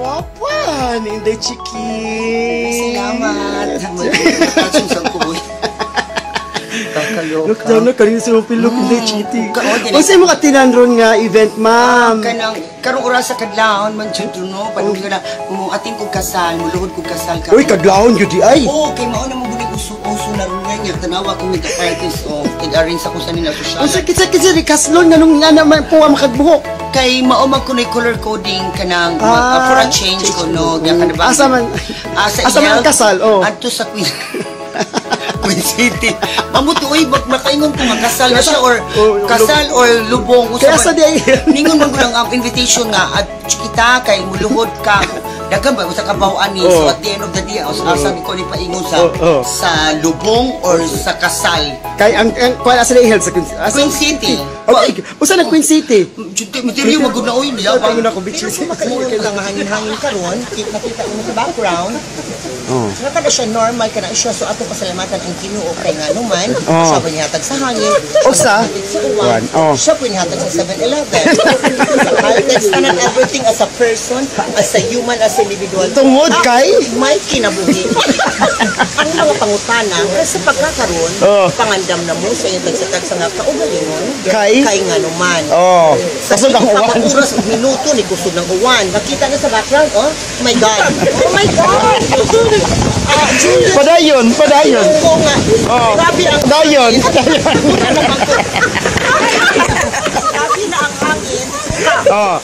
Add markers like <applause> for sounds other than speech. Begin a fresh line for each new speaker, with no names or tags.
Yan, Inday Chiki.
Salamat. Magkakasong <laughs> sa kuboy. Kakaloka.
Look down na kanina sa pilok, Inday Chiki.
Ka- oh, dili-
O sa'yo mga tinanron nga event, ma'am.
Kanang karong oras sa kadlawon man jud no pag ka na mo ating kog kasal muluhod kog kasal ka.
Uy, kaglahon yun di ay.
Oo, kay mao na mo na nga tanawa ko mit parties o tig-arrange ako sa nila social.
Ang sakit-sakit sa kaslon, nga nung nga naman po ang makagbuhok.
kay mao man ko na color coding kanang
Ah,
uh, for a change ko no
change.
nga ka ba
Asa man-
asa,
asa man ang kasal, oh.
adto sa Queen <laughs> Queen City mamuto uy bak makaingon ko magkasal na siya or
Oh,
kasal or lubong
Kaya sa di
ningon man ko lang ang invitation nga at kita kay muluhod ka <laughs> daghan ba sa kabawaan ni so
Oh.
at the end of the day asa asa ko ni paingon sa
Oh, oh.
sa lubong or sa kasal
Kay ang ang kuan asa na i-held sa Queen
City
Okay, usa na Queen City.
Juti, material magud na uy niya
Tingin ako bitches.
Makaingon ka nga hangin-hangin karon, kita nakita mo sa background.
Oh.
Nga kada siya normal kana siya so ato pasalamatan ang Ginoo kay nga naman
Oh.
siya panihatag sa hangin.
O sa?
Uwan.
Oh.
Siya panihatag sa 7-Eleven. sa context and everything as a person, as a human, as an individual.
Tungod
Ang
kay?
may kinabuhi. <laughs> ang mga pangutana sa pagkakaroon,
Oh.
pangandam na mo sa iyong tagsatag sa nga kaugalingon.
Kay?
Kay nga naman.
Oh,
Sa
kasod ang uwan.
Oras, minuto ni kusog ng uwan. Nakita na sa background, oh. Oh my God. <laughs> Oh my God. <laughs> Ah, Julius,
Padayon, padayon.
ko nga.
Oh.
Grabe ang
Padayon,
Ano bang- Grabe na ang hangin.
Oh,